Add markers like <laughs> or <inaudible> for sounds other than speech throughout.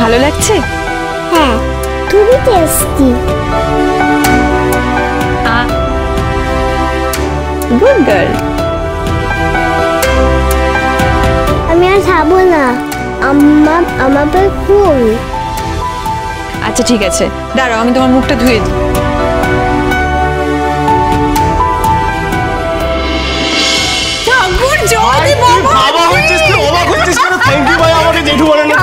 ভালো লাগছে? হ্যাঁ খুবই টেস্টি গুড গার্ল আমি আর খাব না। আম্মা আমাকে ফুল। আচ্ছা ঠিক আছে। দাঁড়াও আমি তোমার মুখটা ধুয়ে দিই। ঠাকুর জল বাবা। হচ্ছিস অবাক হচ্ছিস কেন? থ্যাংক ইউ ভাই আমাকে জেঠু বলে না।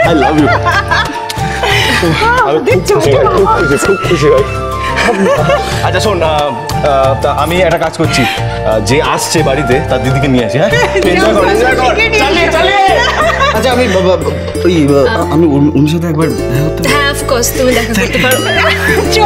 আই লাভ ইউ আমি খুব খুশি ভাই, খুব খুশি খুব খুশি ভাই আচ্ছা শোন তা আমি একটা কাজ করছি। যে আসছে বাড়িতে তার দিদিকে নিয়ে আসি হ্যাঁ? এনজয় কর এনজয় কর। চালিয়ে চালিয়ে। আচ্ছা আমি বাবা ওই আমি ওর সাথে একবার দেখা করতে হ্যাঁ অফকোর্স তুমি দেখা করতে পারো। <laughs> দেখি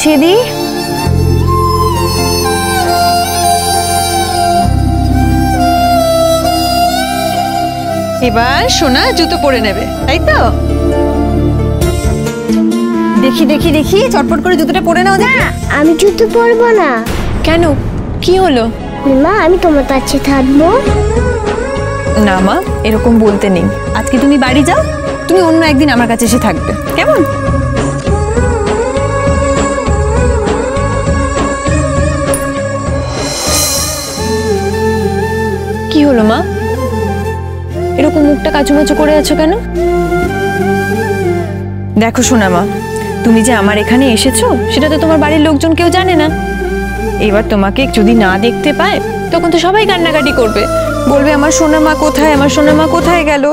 মুছিয়ে দিই। এবার সোনা জুতো পরে নেবে তাই তো? দেখি দেখি দেখি চটপট করে জুতোটা পরে নাও দেখি। আমি জুতো পরবো না। কেন? কি হলো? মা আমি তোমার কাছে থাকব। না মা এরকম বলতে নেই। আজকে তুমি বাড়ি যাও তুমি অন্য একদিন আমার কাছে এসে থাকবে। কেমন? কি হলো মা? এরকম মুখটা কাচুমাচু করে আছো কেন? দেখো শোনা মা তুমি যে আমার এখানে এসেছ সেটা তো তোমার বাড়ির লোকজন কেউ জানে না। এবার তোমাকে যদি না দেখতে পায় তখন তো সবাই কান্নাকাটি করবে। বলবে আমার সোনা মা কোথায়? আমার সোনা মা কোথায় গেল?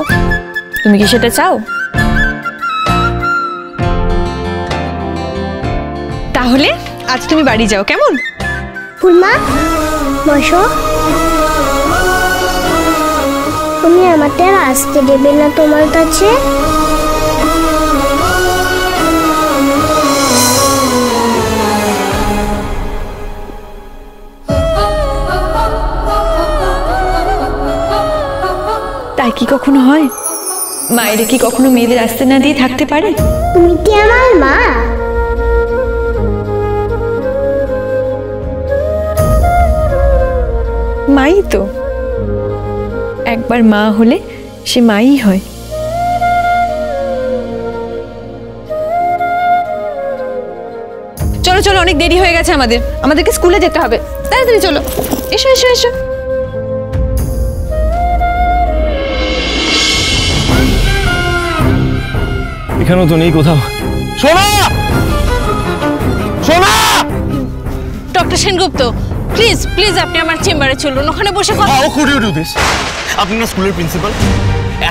তুমি কি সেটা চাও? তাহলে আজ তুমি বাড়ি যাও কেমন? ফুলমা বসো। তুমি আমাদের আসতে দেবে না তোমার কাছে? তাই কি কখনো হয়? মায়েরা কি কখনো মেয়েদের আসতে না দিয়ে থাকতে পারে? তুমি কি আমার মা? মাই তো। একবার মা হলে সে মাই হয়। চলো চলো অনেক দেরি হয়ে গেছে আমাদের। আমাদেরকে স্কুলে যেতে হবে। তাড়াতাড়ি চলো। এসো এসো এসো। এখানেও তো নেই কোথাও। সোনা! সোনা! ডক্টর সেনগুপ্ত প্লিজ প্লিজ আপনি আমার চেম্বারে চলুন ওখানে বসে কথা how could you do this আপনি না স্কুলের প্রিন্সিপাল।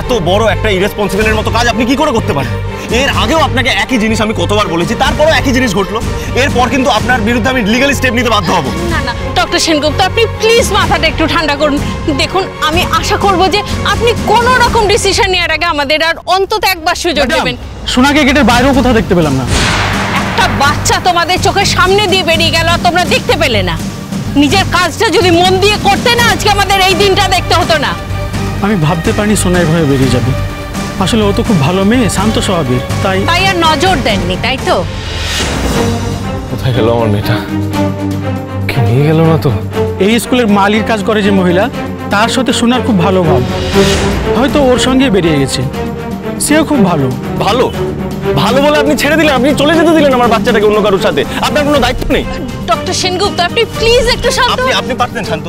এত বড় একটা ইরেসপন্সিবলের মতো কাজ আপনি কি করে করতে পারেন? এর আগেও আপনাকে একই জিনিস আমি কতবার বলেছি তারপরেও একই জিনিস ঘটলো। এরপর কিন্তু আপনার বিরুদ্ধে আমি লিগালি স্টেপ নিতে বাধ্য হব। না না ডক্টর সেনগুপ্ত আপনি প্লিজ মাথাটা একটু ঠান্ডা করুন। দেখুন আমি আশা করব যে আপনি কোনো রকম ডিসিশন নেওয়ার আগে আমাদের আর অন্তত একবার সুযোগ দেবেন। সোনাকে গেটের বাইরেও কোথাও দেখতে পেলাম না। একটা বাচ্চা তোমাদের চোখের সামনে দিয়ে বেরিয়ে গেল আর তোমরা দেখতে পেলে না। নিজের কাজটা যদি মন দিয়ে করতে না আজকে আমাদের এই দিনটা দেখতে হতো না। আমি ভাবতে পারিনি সোনা এভাবে বেরিয়ে যাবে। আসলে ও তো খুব ভালো মেয়ে শান্ত স্বভাবের তাই তাই আর নজর দেননি তাই তো? কোথায় গেল আমার মেয়েটা? কি নিয়ে গেল না তো? এই স্কুলের মালির কাজ করে যে মহিলা তার সাথে সোনার খুব ভালো ভাব। হয়তো ওর সঙ্গে বেরিয়ে গেছে। সেও খুব ভালো। ভালো? ভালো বলে আপনি ছেড়ে দিলেন আপনি চলে যেতে দিলেন আমার বাচ্চাটাকে অন্য কারোর সাথে। আপনার কোনো দায়িত্ব নেই? ডক্টর সেনগুপ্ত আপনি প্লিজ একটু শান্ত আপনি আপনি পারতেন শান্ত।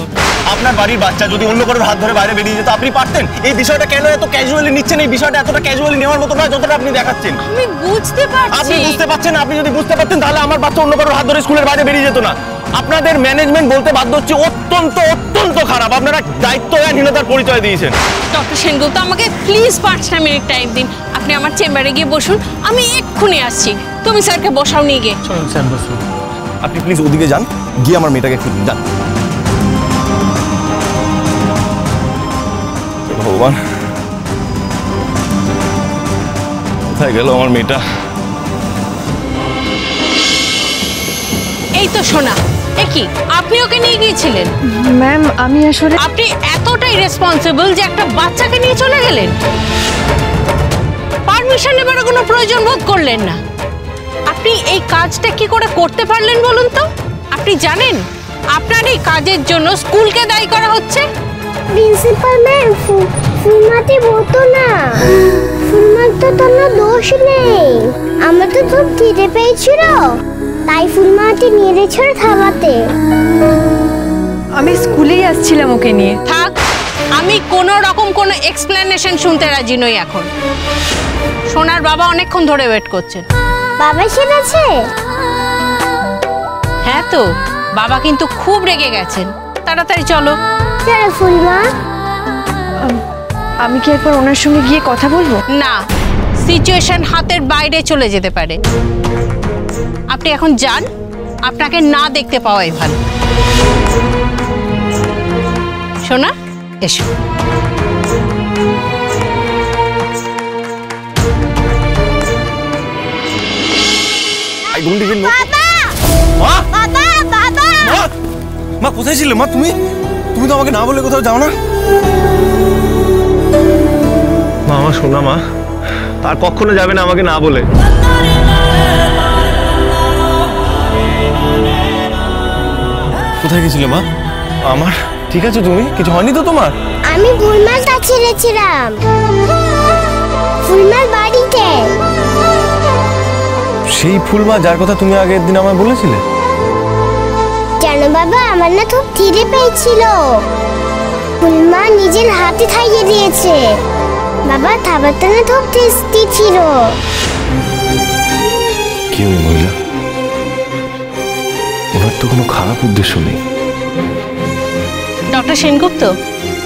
আপনার বাড়ির বাচ্চা যদি অন্য কারোর হাত ধরে বাইরে বেরিয়ে যেত আপনি পারতেন? এই বিষয়টা কেন এত ক্যাজুয়ালি নিচ্ছেন? এই বিষয়টা এতটা ক্যাজুয়ালি নেওয়ার মতো নয় যতটা আপনি দেখাচ্ছেন। আমি বুঝতে আপনি পারছি বুঝতে পারছেন? না, আপনি যদি বুঝতে পারতেন তাহলে আমার বাচ্চা অন্য কারোর হাত ধরে স্কুলের বাইরে বেরিয়ে যেত না। আপনাদের ম্যানেজমেন্ট বলতে বাধ্য হচ্ছে অত্যন্ত অত্যন্ত খারাপ। আপনারা দায়িত্বহীনতার পরিচয় দিয়েছেন। ডক্টর সেনগুপ্ত আমাকে প্লিজ পাঁচটা মিনিট টাইম দিন। আপনি আমার চেম্বারে গিয়ে বসুন আমি এক্ষুনি আসছি। তুমি স্যারকে বসাও নিয়ে গিয়ে। চলুন স্যার বসুন। আপনি প্লিজ ওদিকে যান গিয়ে আমার মেয়েটাকে একটু যান। ভগবান। কোথায় গেল আমার মেয়েটা? এই তো শোনা এ কি আপনি ওকে নিয়ে গিয়েছিলেন? ম্যাম আমি আসলে আপনি এতটাই রেসপন্সিবল যে একটা বাচ্চাকে নিয়ে চলে গেলেন? পারমিশন নেবার কোনো প্রয়োজন বোধ করলেন না। আপনি এই কাজটা কি করে করতে পারলেন বলুন তো? আপনি জানেন আপনার এই কাজের জন্য স্কুলকে দায়ী করা হচ্ছে? প্রিন্সিপাল ম্যাম ফুলমাটি বলতো না। ফুলমার তো কোনো দোষ নেই। আমার তো খুব খিদে পেয়েছিল। তাই ফুলমাটি নেড়েছিল থালাতে আমি স্কুলেই আসছিলাম ওকে নিয়ে। থাক আমি কোনো রকম কোনো এক্সপ্লেনেশন শুনতে রাজি নই এখন। সোনার বাবা অনেকক্ষণ ধরে ওয়েট করছেন বাবা সেরেছে হ্যাঁ তো বাবা কিন্তু খুব রেগে গেছেন। তাড়াতাড়ি চলো। চলো ফুলমা। আমি কি একবার ওনার সঙ্গে গিয়ে কথা বলব? না সিচুয়েশন হাতের বাইরে চলে যেতে পারে। আপনি এখন যান আপনাকে না দেখতে পাওয়াই ভালো। শোনা এসো। মা! কোথায় ছিলে? মা তুমি? তুমি তো আমাকে না বলে কোথাও যাও না। মা আমার শোনা মা। আর কখনো যাবে না আমাকে না বলে। কোথায় গেছিলে মা? আমার? ঠিক আছে তুমি? কিছু হয়নি তো তোমার? আমি ফুলমালটা ছেড়েছিলাম। ফুলমাল বাড়িতে। সেই ফুলমা যার কথা তুমি আগের দিন আমায় বলেছিলে? জানো বাবা? আমার না খুব খিদে পেয়েছিল। ফুলমা নিজের হাতে খাইয়ে দিয়েছে। বাবা খাবারটা না খুব টেস্টি ছিল। কি ওই মহিলা? ওনার তো কোনো খারাপ উদ্দেশ্য নেই। ডক্টর সেনগুপ্ত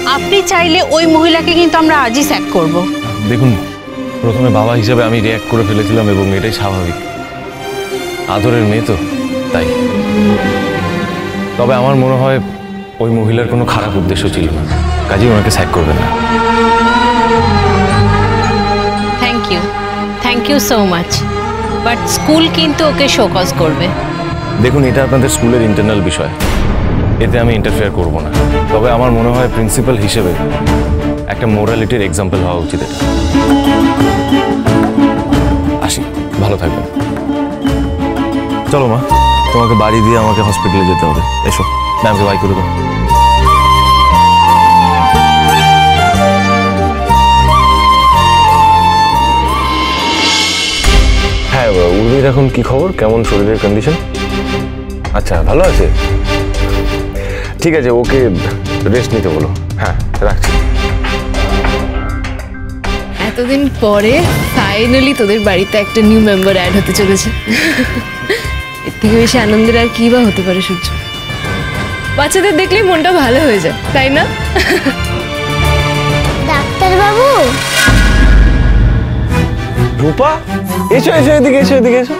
আপনি চাইলে ওই মহিলাকে কিন্তু আমরা আজই স্যাক করব। দেখুন প্রথমে বাবা হিসেবে আমি রিয়াক্ট করে ফেলেছিলাম এবং এটাই স্বাভাবিক। আদরের মেয়ে তো তাই। তবে আমার মনে হয় ওই মহিলার কোনো খারাপ উদ্দেশ্য ছিল না। কাজেই ওনাকে স্যাক করবেন না। Thank you thank you so much but school কিন্তু ওকে শোকজ করবে। দেখুন এটা আপনাদের স্কুলের ইন্টারনাল বিষয়। এতে আমি ইন্টারফেয়ার করব না। তবে আমার মনে হয় প্রিন্সিপাল হিসেবে একটা মোরালিটির এক্সাম্পল হওয়া উচিত এটা। আসি, ভালো থাকবেন। চলো মা, তোমাকে বাড়ি দিয়ে আমাকে হসপিটালে যেতে হবে। এসো ম্যামকে বাই করে দাও। হ্যাঁ উর্মির এখন কি খবর? কেমন শরীরের কন্ডিশন আচ্ছা ভালো আছে? ঠিক আছে ওকে রেস্ট নিতে বলো। হ্যাঁ। রাখছি। এতদিন পরে ফাইনালি তোদের বাড়িতে একটা নিউ মেম্বার অ্যাড হতে চলেছে। এর থেকে বেশি আনন্দের আর কী বা হতে পারে সূর্য? বাচ্চাদের দেখলেই মনটা ভালো হয়ে যায় তাই না? ডাক্তার বাবু রূপা? এসো এসো এদিকে এসো এদিকে এসো।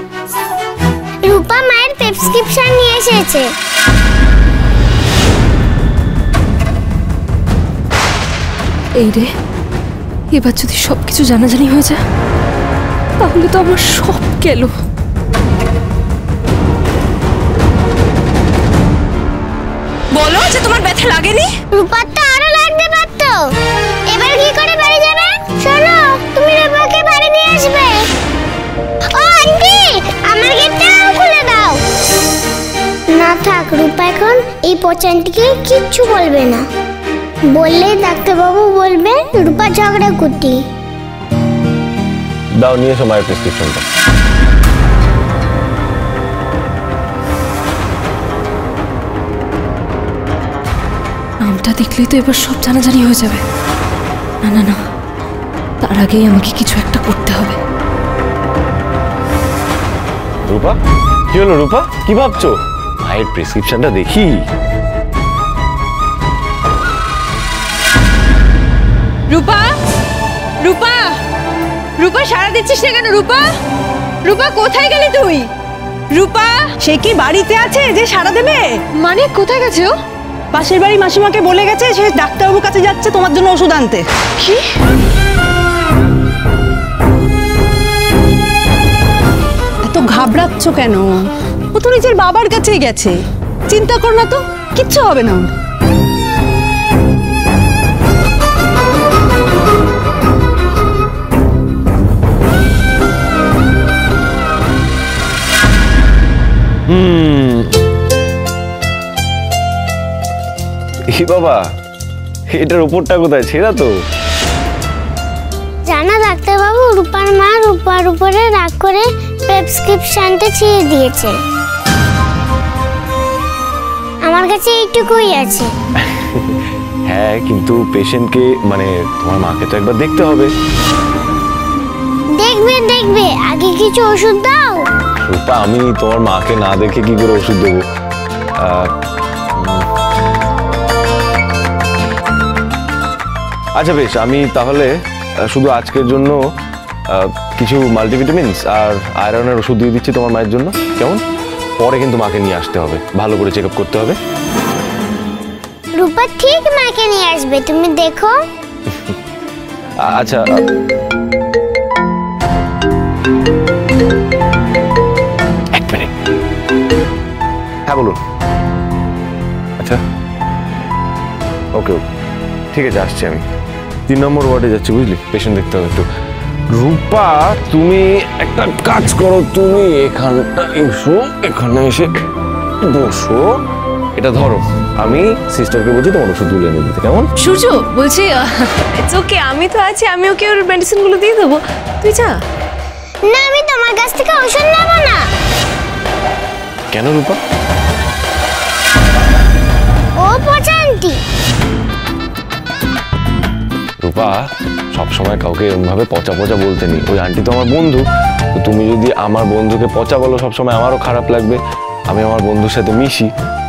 রূপা মায়ের প্রেসক্রিপশন নিয়ে এসেছে। এই রে, এবার যদি সব কিছু জানাজানি হয়ে যায়, তাহলে তো আমার সব গেল। বলো যে তোমার ব্যথা লাগেনি? রূপার তো আরও লাগতে পারতো। এবার কি করে বাড়ি যাবে? শোনো, তুমি রূপাকে বাড়ি নিয়ে আসবে। ও, আন্টি, আমার গেটটাও খুলে দাও। না থাক, রূপা এখন এই পচানটিকে কিচ্ছু বলবে না। বললে ডাক্তারবাবু বলবে রূপা ঝগড়া কুটি। দাও নিয়ে এসো মায়ের প্রেসক্রিপশনটা নামটা দেখলেই তো এবার সব জানাজানি হয়ে যাবে। না না না তার আগেই আমাকে কিছু একটা করতে হবে। রূপা কি হলো রূপা? কি ভাবছ? মায়ের প্রেসক্রিপশনটা দেখি। রূপা? রূপা? রূপা সারা দিচ্ছিস না কেন রূপা? রূপা কোথায় গেলি তুই? রূপা? সে কি বাড়িতে আছে যে সারা দেবে? মানে কোথায় গেছে ও? পাশের বাড়ি মাসিমাকে বলে গেছে সে ডাক্তারবাবুর কাছে যাচ্ছে তোমার জন্য ওষুধ আনতে। কি? এত ঘাবড়াচ্ছ কেন? ও তো নিজের বাবার কাছেই গেছে। চিন্তা কর না তো কিচ্ছু হবে না ওর। বাবা এটার উপরটা কোথায়? ছেঁড়া তো। জানা ডাক্তারবাবু রূপার মা রূপার উপরে রাগ করে প্রেসক্রিপশনটা ছিঁড়ে দিয়েছে। আমার কাছে এইটুকুই আছে। হ্যাঁ কিন্তু পেশেন্টকে মানে তোমার মাকে তো একবার দেখতে হবে। দেখবে দেখবে। আগে কিছু ওষুধ দাও। রূপা আমি তোমার মাকে না দেখে কি করে ওষুধ দেবো? আচ্ছা বেশ আমি তাহলে শুধু আজকের জন্য কিছু মাল্টিভিটামিনস আর আয়রনের ওষুধ দিয়ে দিচ্ছি তোমার মায়ের জন্য। কেমন? পরে কিন্তু মাকে নিয়ে আসতে হবে। ভালো করে চেক আপ করতে হবে। রূপা ঠিক মাকে নিয়ে আসবে তুমি দেখো। আচ্ছা বলুন। আচ্ছা। ওকে ওকে। ঠিক আছে আসছি আমি। তিন নম্বর ওয়ার্ডে যাচ্ছি বুঝলি? পেশেন্ট দেখতে হবে একটু। রূপা তুমি একটা কাজ করো তুমি এখানটা এসো এখানে এসে বসো। এটা ধরো আমি সিস্টারকে বলছি তোমার ওষুধগুলো এনে দিতে কেমন? সূর্য বলছি ইটস ওকে আমি তো আছি আমি ওকে ওর মেডিসিনগুলো দিয়ে দেবো। তুই যা। না আমি তোমার কাছ থেকে ওষুধ নেব না। কেন রূপা? আন্টি রূপা সবসময় কাউকে এরকমভাবে পচা পচা বলতে নেই। ওই আন্টি তো আমার বন্ধু। তো তুমি যদি আমার বন্ধুকে পচা বলো সবসময় আমারও খারাপ লাগবে। আমি আমার বন্ধুর সাথে মিশি।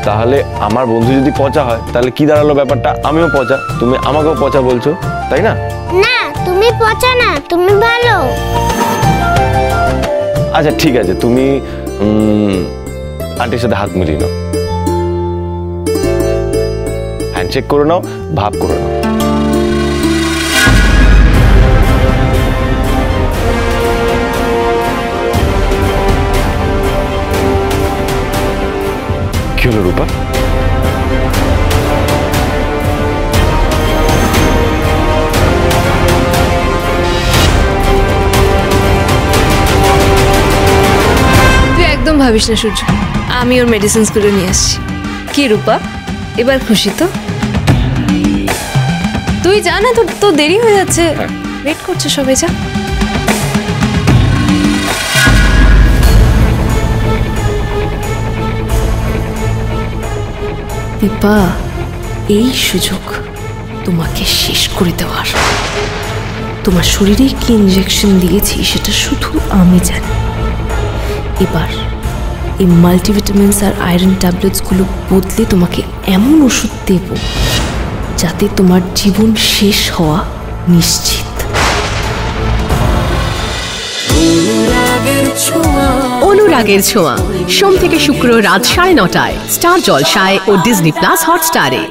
তাহলে আমার বন্ধু যদি পচা হয় তাহলে কি দাঁড়াল ব্যাপারটা? আমিও পচা। তুমি আমাকেও পচা বলছো তাই না? না তুমি পচা না তুমি ভালো। আচ্ছা ঠিক আছে। তুমি আন্টির সাথে হাত মিলিয়ে নাও। হ্যান্ডশেক করে নাও ভাব করে নাও। কি হলো রূপা? তুই একদম ভাবিস না সূর্য, আমি ওর মেডিসিনসগুলো নিয়ে আসছি। কি রূপা? এবার খুশি তো? তুই যা না তোর তো দেরি হয়ে যাচ্ছে। ওয়েট করছে সবাই যা। দীপা এই সুযোগ তোমাকে শেষ করে দেওয়ার। তোমার শরীরে কি ইঞ্জেকশন দিয়েছি সেটা শুধু আমি জানি। এবার এই মাল্টিভিটামিনস আর আয়রন ট্যাবলেটসগুলো বদলে তোমাকে এমন ওষুধ দেব যাতে তোমার জীবন শেষ হওয়া নিশ্চিত। অনুরাগের ছোঁয়া। সোম থেকে শুক্র রাত সাড়ে নটায়। স্টার জলসায় ও ডিজনি প্লাস হটস্টারে।